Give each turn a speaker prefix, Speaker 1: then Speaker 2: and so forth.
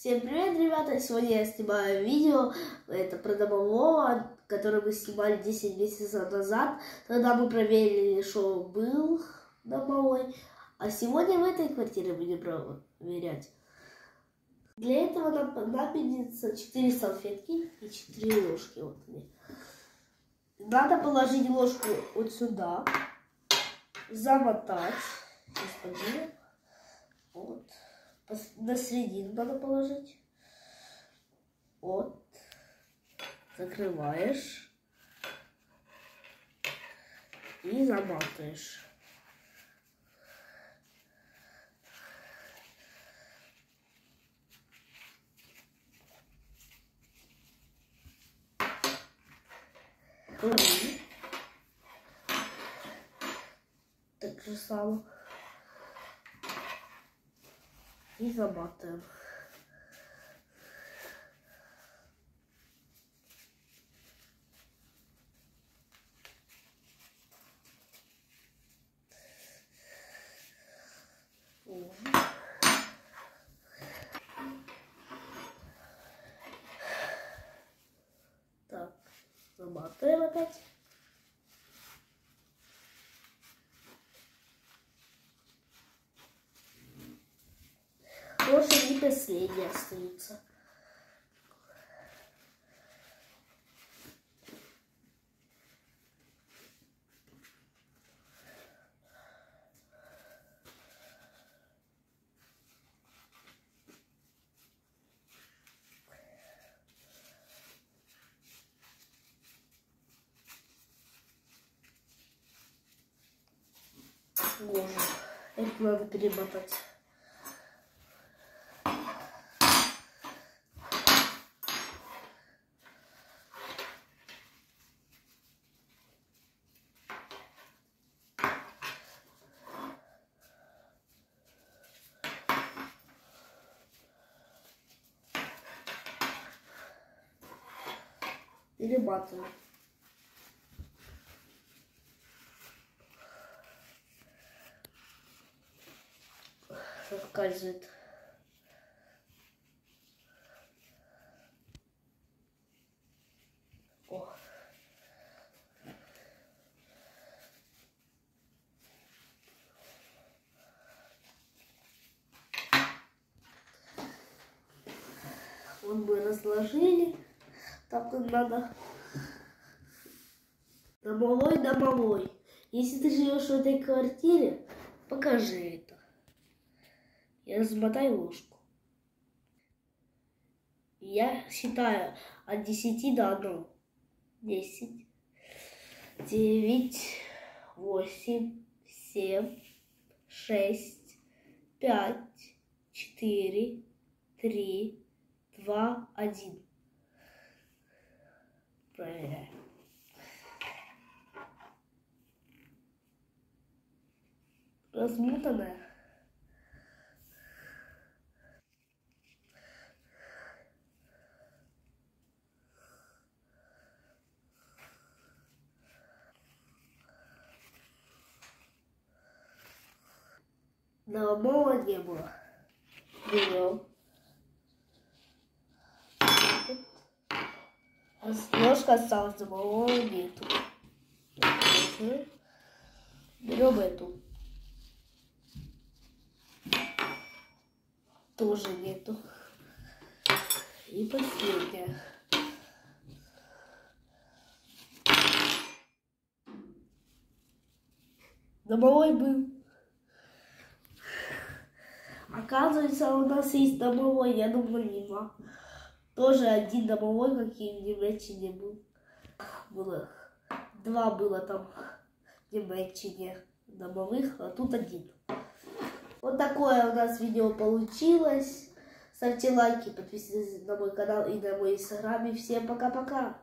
Speaker 1: Всем привет, ребята! Сегодня я снимаю видео, это про домового, которое мы снимали 10 месяцев назад. Тогда мы проверили, что был домовой, а сегодня в этой квартире будем проверять. Для этого нам понадобится 4 салфетки и 4 ложки. Вот они. Надо положить ложку вот сюда, замотать. Господин. На середину надо положить. Вот. Закрываешь. И заматываешь. Так же само и заматываем. Так, заматываем опять. тоже не последний остаются. Боже, это надо перемотать. Перематываю. Соскальзывает. О. Вот мы разложили. Так как надо. Домовой, домовой. Если ты живешь в этой квартире, покажи это. Я размотаю ложку. Я считаю от 10 до 1. 10, 9, 8, 7, 6, 5, 4, 3, 2, 1 проверяем. Размутанная. Нового не было. Берем. Ложка осталась, самого нету. Берем эту. Тоже нету. И последняя. Домовой был. Оказывается, у нас есть домовой, я думаю, два. Тоже один домовой, какие в Німеччині был. Было. Два было там в Німеччині домовых, а тут один. Вот такое у нас видео получилось. Ставьте лайки, подписывайтесь на мой канал и на мой инстаграм. И всем пока-пока.